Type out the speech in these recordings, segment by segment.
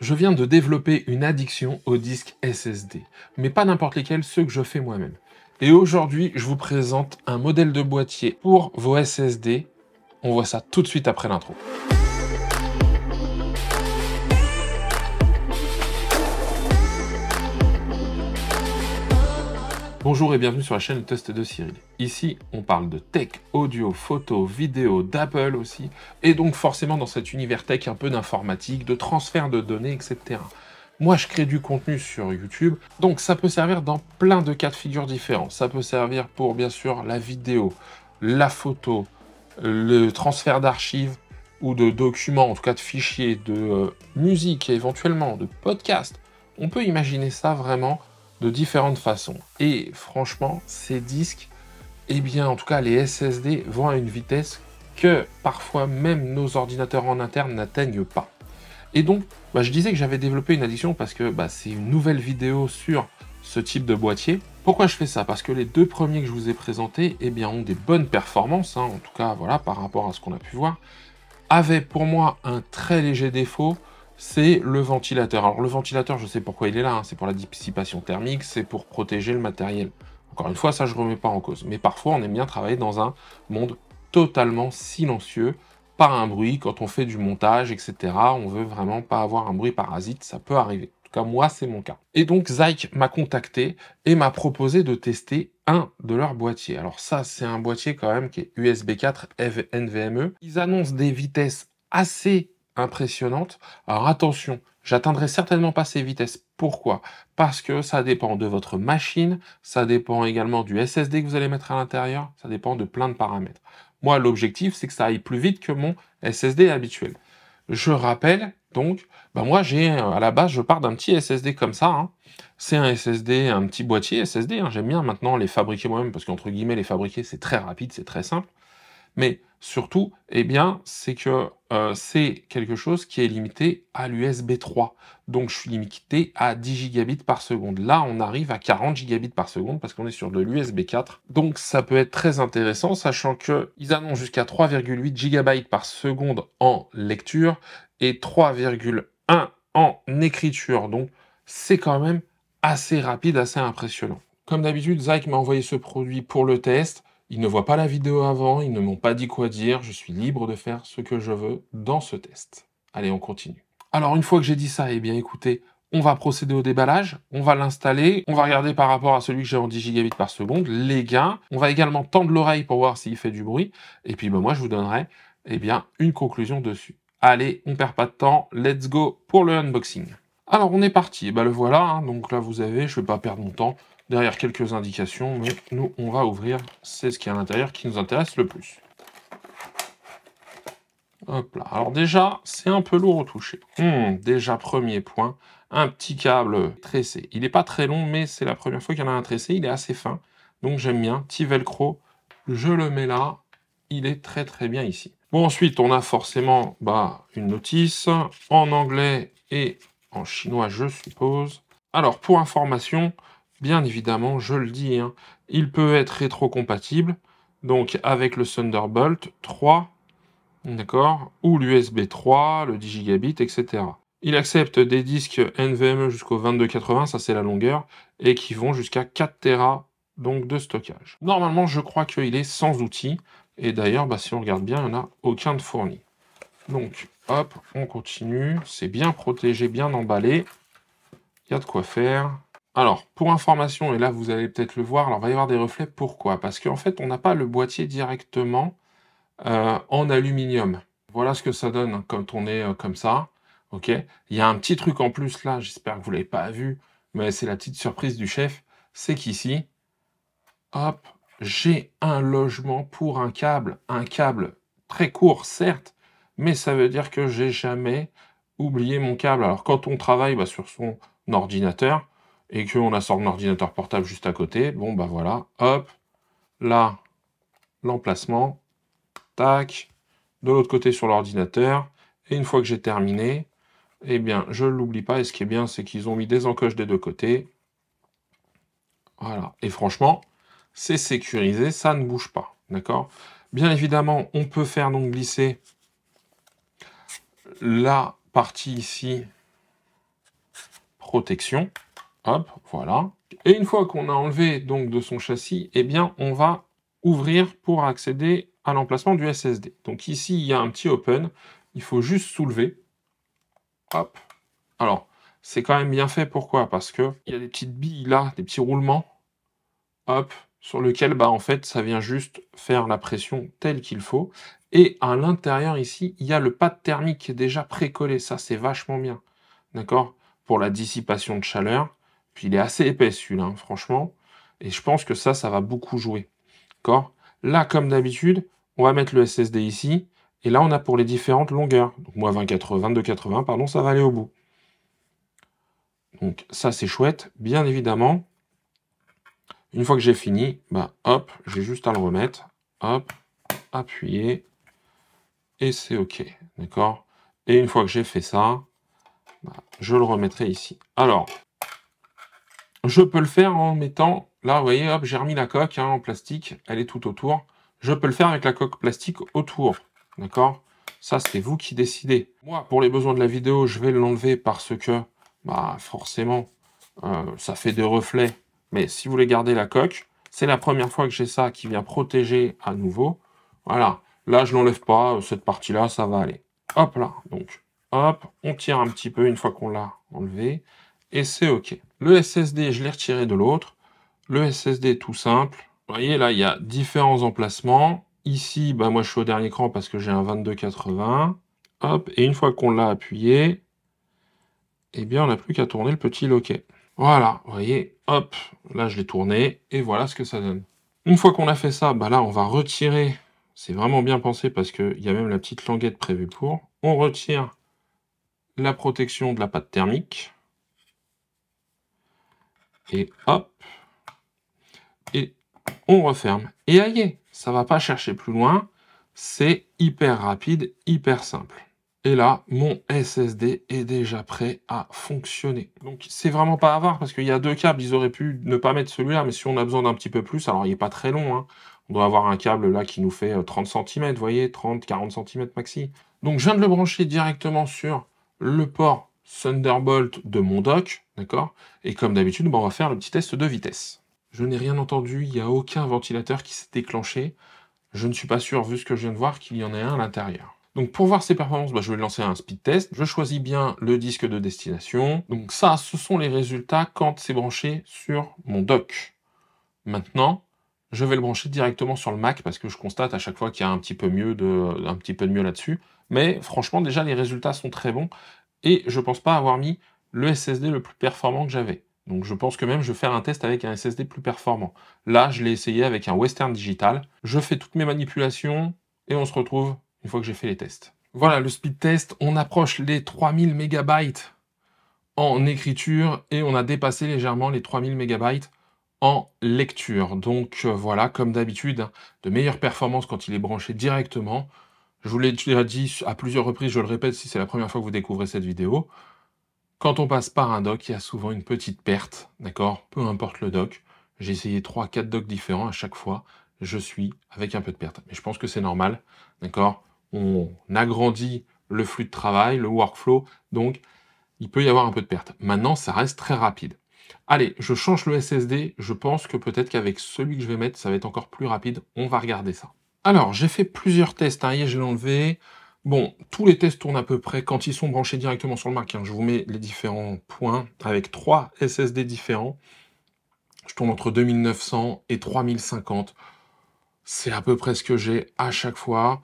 Je viens de développer une addiction aux disques SSD, mais pas n'importe lesquels, ceux que je fais moi-même. Et aujourd'hui, je vous présente un modèle de boîtier pour vos SSD. On voit ça tout de suite après l'intro. Bonjour et bienvenue sur la chaîne Test de Cyril. Ici, on parle de tech, audio, photo, vidéo, d'Apple aussi, et donc forcément dans cet univers tech un peu d'informatique, de transfert de données, etc. Moi, je crée du contenu sur YouTube, donc ça peut servir dans plein de cas de figure différents. Ça peut servir pour, bien sûr, la vidéo, la photo, le transfert d'archives ou de documents, en tout cas de fichiers, de euh, musique éventuellement, de podcasts. On peut imaginer ça vraiment de différentes façons. Et franchement, ces disques, eh bien, en tout cas, les SSD vont à une vitesse que parfois même nos ordinateurs en interne n'atteignent pas. Et donc, bah, je disais que j'avais développé une addiction parce que bah, c'est une nouvelle vidéo sur ce type de boîtier. Pourquoi je fais ça? Parce que les deux premiers que je vous ai présentés eh bien, ont des bonnes performances, hein, en tout cas voilà, par rapport à ce qu'on a pu voir, avaient pour moi un très léger défaut, c'est le ventilateur. Alors le ventilateur, je sais pourquoi il est là, hein. c'est pour la dissipation thermique, c'est pour protéger le matériel. Encore une fois, ça je ne remets pas en cause. Mais parfois, on aime bien travailler dans un monde totalement silencieux, pas un bruit, quand on fait du montage, etc. On veut vraiment pas avoir un bruit parasite, ça peut arriver. En tout cas, moi, c'est mon cas. Et donc, Zyke m'a contacté et m'a proposé de tester un de leurs boîtiers. Alors ça, c'est un boîtier quand même qui est USB 4 NVMe. Ils annoncent des vitesses assez impressionnante. Alors attention, j'atteindrai certainement pas ces vitesses. Pourquoi? Parce que ça dépend de votre machine, ça dépend également du SSD que vous allez mettre à l'intérieur, ça dépend de plein de paramètres. Moi, l'objectif, c'est que ça aille plus vite que mon SSD habituel. Je rappelle, donc, ben moi, j'ai à la base, je pars d'un petit SSD comme ça. Hein. C'est un SSD, un petit boîtier SSD. Hein. J'aime bien maintenant les fabriquer moi-même parce qu'entre guillemets, les fabriquer, c'est très rapide, c'est très simple. Mais surtout, eh bien, c'est que euh, c'est quelque chose qui est limité à l'USB 3. Donc, je suis limité à 10 gigabits par seconde. Là, on arrive à 40 gigabits par seconde parce qu'on est sur de l'USB 4. Donc, ça peut être très intéressant, sachant qu'ils annoncent jusqu'à 3,8 gigabytes par seconde en lecture et 3,1 en écriture. Donc, c'est quand même assez rapide, assez impressionnant. Comme d'habitude, Zyke m'a envoyé ce produit pour le test. Ils ne voient pas la vidéo avant, ils ne m'ont pas dit quoi dire, je suis libre de faire ce que je veux dans ce test. Allez, on continue. Alors, une fois que j'ai dit ça, eh bien écoutez, on va procéder au déballage, on va l'installer, on va regarder par rapport à celui que j'ai en 10 gigabits par seconde, les gains. On va également tendre l'oreille pour voir s'il fait du bruit. Et puis ben, moi, je vous donnerai eh bien, une conclusion dessus. Allez, on perd pas de temps, let's go pour le unboxing. Alors, on est parti. Ben, le voilà, hein. donc là, vous avez, je ne vais pas perdre mon temps derrière quelques indications, mais nous, on va ouvrir, c'est ce qui est à l'intérieur qui nous intéresse le plus. Hop là. Alors déjà, c'est un peu lourd au toucher. Hmm, déjà, premier point, un petit câble tressé. Il n'est pas très long, mais c'est la première fois qu'il y en a un tressé. Il est assez fin, donc j'aime bien. Petit velcro, je le mets là. Il est très très bien ici. Bon, ensuite, on a forcément bah, une notice en anglais et en chinois, je suppose. Alors, pour information, Bien évidemment, je le dis, hein, il peut être rétrocompatible, donc avec le Thunderbolt 3, d'accord, ou l'USB 3, le 10 gigabit, etc. Il accepte des disques NVMe jusqu'au 2280, ça c'est la longueur, et qui vont jusqu'à 4 Tera donc de stockage. Normalement, je crois qu'il est sans outils, et d'ailleurs, bah, si on regarde bien, il n'y en a aucun de fourni. Donc, hop, on continue, c'est bien protégé, bien emballé, il y a de quoi faire. Alors, pour information, et là vous allez peut-être le voir, alors il va y avoir des reflets. Pourquoi? Parce qu'en fait, on n'a pas le boîtier directement euh, en aluminium. Voilà ce que ça donne quand on est euh, comme ça. Ok? Il y a un petit truc en plus là, j'espère que vous ne l'avez pas vu, mais c'est la petite surprise du chef. C'est qu'ici, hop, j'ai un logement pour un câble. Un câble très court, certes, mais ça veut dire que j'ai jamais oublié mon câble. Alors quand on travaille bah, sur son ordinateur, et qu'on a son ordinateur portable juste à côté, bon bah voilà, hop, là, l'emplacement, tac, de l'autre côté sur l'ordinateur, et une fois que j'ai terminé, eh bien, je ne l'oublie pas, et ce qui est bien, c'est qu'ils ont mis des encoches des deux côtés, voilà, et franchement, c'est sécurisé, ça ne bouge pas, d'accord? Bien évidemment, on peut faire donc glisser la partie ici protection. Hop, voilà. Et une fois qu'on a enlevé donc de son châssis, eh bien, on va ouvrir pour accéder à l'emplacement du SSD. Donc ici, il y a un petit open. Il faut juste soulever. Hop. Alors, c'est quand même bien fait. Pourquoi? Parce qu'il y a des petites billes là, des petits roulements. Hop. Sur lequel, bah, en fait, ça vient juste faire la pression telle qu'il faut. Et à l'intérieur ici, il y a le pad thermique déjà précollé. Ça, c'est vachement bien. D'accord? Pour la dissipation de chaleur. Puis il est assez épais celui-là, hein, franchement. Et je pense que ça, ça va beaucoup jouer. D'accord? Là, comme d'habitude, on va mettre le SSD ici. Et là, on a pour les différentes longueurs. Donc moi, 2080, 2280, pardon, ça va aller au bout. Donc ça, c'est chouette. Bien évidemment, une fois que j'ai fini, bah hop, j'ai juste à le remettre. Hop, appuyer. Et c'est OK. D'accord? Et une fois que j'ai fait ça, bah, je le remettrai ici. Alors, je peux le faire en mettant... Là, vous voyez, hop, j'ai remis la coque hein, en plastique. Elle est tout autour. Je peux le faire avec la coque plastique autour. D'accord? Ça, c'est vous qui décidez. Moi, pour les besoins de la vidéo, je vais l'enlever parce que, bah, forcément, euh, ça fait des reflets. Mais si vous voulez garder la coque, c'est la première fois que j'ai ça qui vient protéger à nouveau. Voilà. Là, je l'enlève pas. Cette partie-là, ça va aller. Hop là. Donc, hop, on tire un petit peu une fois qu'on l'a enlevé. Et c'est OK. Le SSD, je l'ai retiré de l'autre. Le SSD tout simple. Vous voyez, là, il y a différents emplacements. Ici, bah, moi, je suis au dernier cran parce que j'ai un 2280. Hop, et une fois qu'on l'a appuyé, eh bien, on n'a plus qu'à tourner le petit loquet. Voilà, vous voyez, hop, là, je l'ai tourné, et voilà ce que ça donne. Une fois qu'on a fait ça, bah là, on va retirer, c'est vraiment bien pensé parce qu'il y a même la petite languette prévue pour. On retire la protection de la pâte thermique. Et hop, et on referme. Et aïe, ça va pas chercher plus loin. C'est hyper rapide, hyper simple. Et là, mon SSD est déjà prêt à fonctionner. Donc, c'est vraiment pas voir parce qu'il y a deux câbles. Ils auraient pu ne pas mettre celui-là, mais si on a besoin d'un petit peu plus, alors il n'est pas très long. Hein. On doit avoir un câble là qui nous fait 30 cm, vous voyez, 30, 40 cm maxi. Donc, je viens de le brancher directement sur le port Thunderbolt de mon dock, d'accord? Et comme d'habitude, on va faire le petit test de vitesse. Je n'ai rien entendu, il n'y a aucun ventilateur qui s'est déclenché. Je ne suis pas sûr, vu ce que je viens de voir, qu'il y en ait un à l'intérieur. Donc pour voir ses performances, bah, je vais lancer un speed test. Je choisis bien le disque de destination. Donc ça, ce sont les résultats quand c'est branché sur mon dock. Maintenant, je vais le brancher directement sur le Mac parce que je constate à chaque fois qu'il y a un petit peu mieux de, un petit peu de mieux là-dessus. Mais franchement, déjà, les résultats sont très bons. Et je pense pas avoir mis le SSD le plus performant que j'avais. Donc je pense que même je vais faire un test avec un SSD plus performant. Là, je l'ai essayé avec un Western Digital. Je fais toutes mes manipulations et on se retrouve une fois que j'ai fait les tests. Voilà, le speed test, on approche les 3000 MB en écriture et on a dépassé légèrement les 3000 MB en lecture. Donc euh, voilà, comme d'habitude, de meilleures performances quand il est branché directement. Je vous l'ai déjà dit à plusieurs reprises, je le répète si c'est la première fois que vous découvrez cette vidéo. Quand on passe par un dock, il y a souvent une petite perte, d'accord? Peu importe le dock. J'ai essayé 3-4 docks différents à chaque fois. Je suis avec un peu de perte. Mais je pense que c'est normal, d'accord? On agrandit le flux de travail, le workflow, donc il peut y avoir un peu de perte. Maintenant, ça reste très rapide. Allez, je change le SSD. Je pense que peut-être qu'avec celui que je vais mettre, ça va être encore plus rapide. On va regarder ça. Alors, j'ai fait plusieurs tests. Hein. je l'ai enlevé. Bon, tous les tests tournent à peu près quand ils sont branchés directement sur le Mac. Hein. je vous mets les différents points avec trois SSD différents. Je tourne entre 2900 et 3050. C'est à peu près ce que j'ai à chaque fois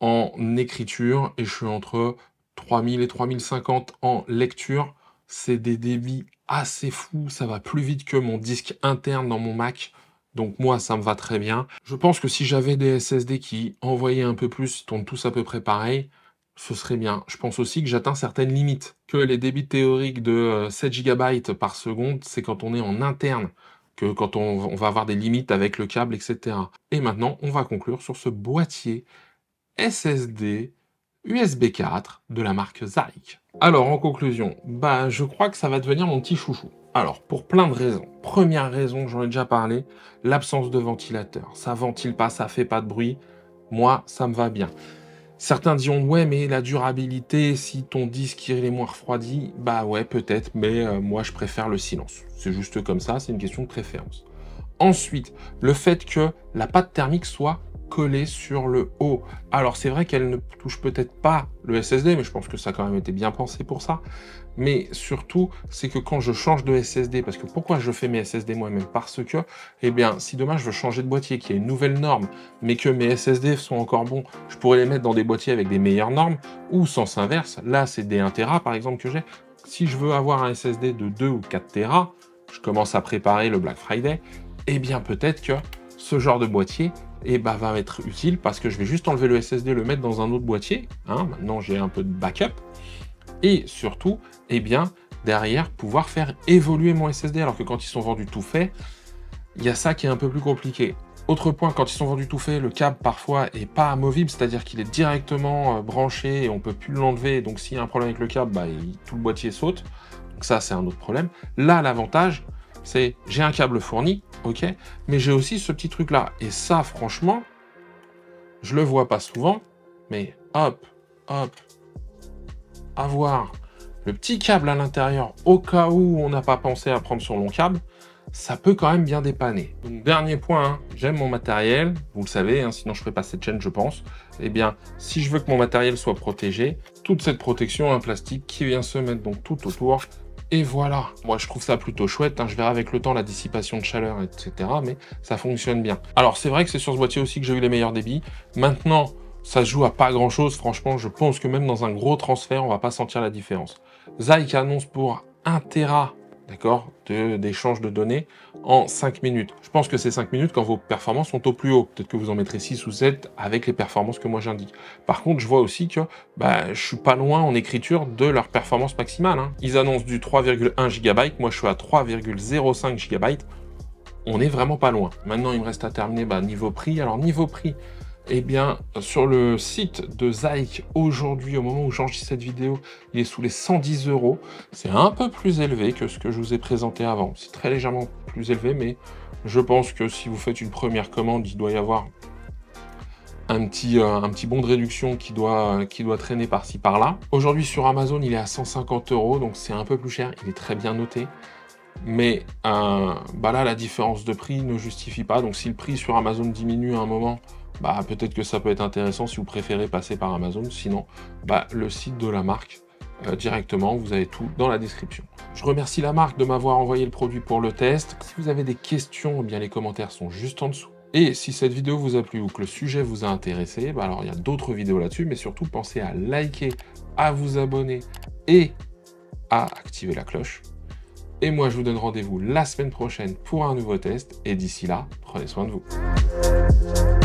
en écriture et je suis entre 3000 et 3050 en lecture. C'est des débits assez fous, ça va plus vite que mon disque interne dans mon Mac. Donc moi, ça me va très bien. Je pense que si j'avais des SSD qui envoyaient un peu plus, tournent tous à peu près pareil, ce serait bien. Je pense aussi que j'atteins certaines limites. Que les débits théoriques de 7 euh, GB par seconde, c'est quand on est en interne, que quand on, va avoir des limites avec le câble, etc. Et maintenant, on va conclure sur ce boîtier SSD USB 4 de la marque Zarek. Alors, en conclusion, bah, je crois que ça va devenir mon petit chouchou. Alors, pour plein de raisons. Première raison, j'en ai déjà parlé, l'absence de ventilateur. Ça ventile pas, ça fait pas de bruit. Moi, ça me va bien. Certains diront ouais mais la durabilité, si ton disque est moins refroidi, bah ouais peut-être, mais euh, moi je préfère le silence. C'est juste comme ça, c'est une question de préférence. Ensuite, le fait que la pâte thermique soit collée sur le haut. Alors c'est vrai qu'elle ne touche peut-être pas le SSD, mais je pense que ça a quand même été bien pensé pour ça. Mais surtout, c'est que quand je change de SSD, parce que pourquoi je fais mes SSD moi-même? Parce que, eh bien, si demain je veux changer de boîtier, qu'il y a une nouvelle norme, mais que mes SSD sont encore bons, je pourrais les mettre dans des boîtiers avec des meilleures normes, ou sens inverse, là c'est des 1 Tera par exemple que j'ai, si je veux avoir un SSD de 2 ou 4 Tera, je commence à préparer le Black Friday, eh bien peut-être que ce genre de boîtier eh ben, va être utile parce que je vais juste enlever le SSD, le mettre dans un autre boîtier. Hein, maintenant j'ai un peu de backup et surtout, eh bien, derrière, pouvoir faire évoluer mon SSD, alors que quand ils sont vendus tout fait, il y a ça qui est un peu plus compliqué. Autre point, quand ils sont vendus tout fait, le câble parfois est pas amovible, c'est-à-dire qu'il est directement euh, branché et on peut plus l'enlever. Donc s'il y a un problème avec le câble, bah, tout le boîtier saute. Donc ça, c'est un autre problème. Là, l'avantage, c'est j'ai un câble fourni, mais j'ai aussi ce petit truc là. Et ça, franchement, je le vois pas souvent, mais hop, hop, avoir le petit câble à l'intérieur au cas où on n'a pas pensé à prendre son long câble, ça peut quand même bien dépanner. Dernier point, hein, j'aime mon matériel, vous le savez, hein, sinon je ne ferai pas cette chaîne, je pense. Eh bien, si je veux que mon matériel soit protégé, toute cette protection, un plastique qui vient se mettre donc tout autour, et voilà, moi je trouve ça plutôt chouette, hein. je verrai avec le temps la dissipation de chaleur, etc. Mais ça fonctionne bien. Alors c'est vrai que c'est sur ce boîtier aussi que j'ai eu les meilleurs débits. Maintenant, ça se joue à pas grand chose. Franchement, je pense que même dans un gros transfert, on va pas sentir la différence. Zyke annonce pour 1 Tera, d'accord, d'échange de, données en 5 minutes. Je pense que c'est 5 minutes quand vos performances sont au plus haut. Peut-être que vous en mettrez 6 ou 7 avec les performances que moi j'indique. Par contre, je vois aussi que bah, je suis pas loin en écriture de leur performance maximale. Hein. Ils annoncent du 3,1 GB, moi je suis à 3,05 GB. On est vraiment pas loin. Maintenant, il me reste à terminer bah, niveau prix. Alors niveau prix, eh bien, sur le site de Zyke, aujourd'hui, au moment où j'enregistre cette vidéo, il est sous les 110 euros. C'est un peu plus élevé que ce que je vous ai présenté avant. C'est très légèrement plus élevé, mais je pense que si vous faites une première commande, il doit y avoir un petit, euh, bon de réduction qui doit, qui doit traîner par-ci par-là. Aujourd'hui sur Amazon, il est à 150 euros, donc c'est un peu plus cher. Il est très bien noté. Mais euh, bah là, la différence de prix ne justifie pas. Donc si le prix sur Amazon diminue à un moment, bah, peut-être que ça peut être intéressant si vous préférez passer par Amazon. Sinon, bah, le site de la marque euh, directement, vous avez tout dans la description. Je remercie la marque de m'avoir envoyé le produit pour le test. Si vous avez des questions, eh bien les commentaires sont juste en dessous. Et si cette vidéo vous a plu ou que le sujet vous a intéressé, bah alors il y a d'autres vidéos là-dessus, mais surtout pensez à liker, à vous abonner et à activer la cloche. Et moi je vous donne rendez-vous la semaine prochaine pour un nouveau test, et d'ici là, prenez soin de vous.